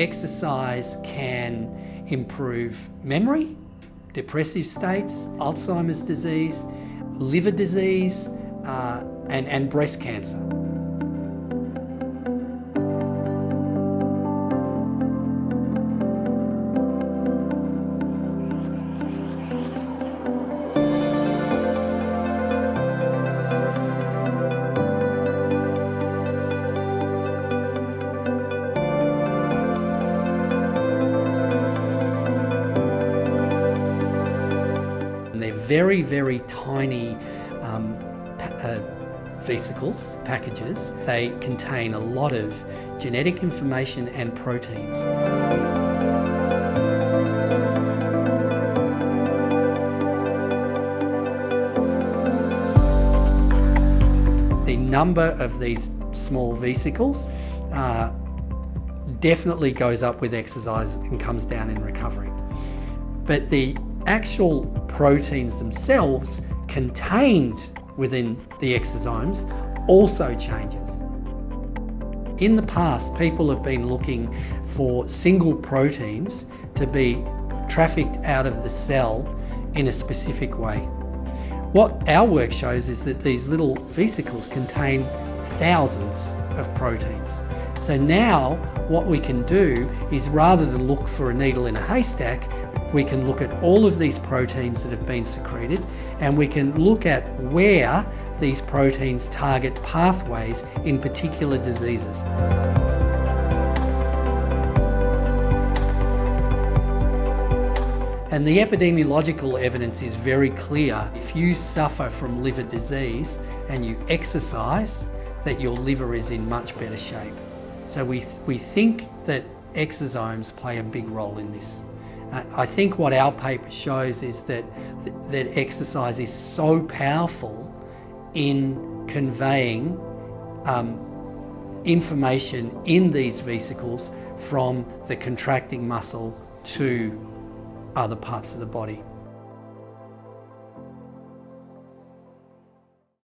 exercise can improve memory, depressive states, Alzheimer's disease, liver disease, uh, and, and breast cancer. Very, very tiny um, pa- uh, vesicles, packages. They contain a lot of genetic information and proteins. The number of these small vesicles uh, definitely goes up with exercise and comes down in recovery. But the actual proteins themselves contained within the exosomes also changes. In the past, people have been looking for single proteins to be trafficked out of the cell in a specific way. What our work shows is that these little vesicles contain thousands of proteins. So now what we can do is rather than look for a needle in a haystack, we can look at all of these proteins that have been secreted and we can look at where these proteins target pathways in particular diseases. And the epidemiological evidence is very clear. If you suffer from liver disease and you exercise, that your liver is in much better shape. So we, we think that exosomes play a big role in this. I think what our paper shows is that, that exercise is so powerful in conveying um, information in these vesicles from the contracting muscle to other parts of the body.